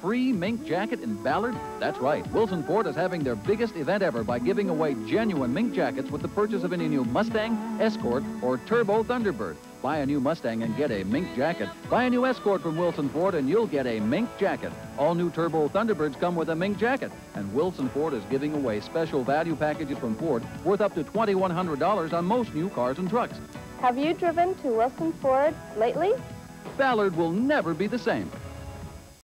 free mink jacket in Ballard? That's right. Wilson Ford is having their biggest event ever by giving away genuine mink jackets with the purchase of any new Mustang, Escort, or Turbo Thunderbird. Buy a new Mustang and get a mink jacket. Buy a new Escort from Wilson Ford and you'll get a mink jacket. All new Turbo Thunderbirds come with a mink jacket. And Wilson Ford is giving away special value packages from Ford worth up to $2,100 on most new cars and trucks. Have you driven to Wilson Ford lately? Ballard will never be the same.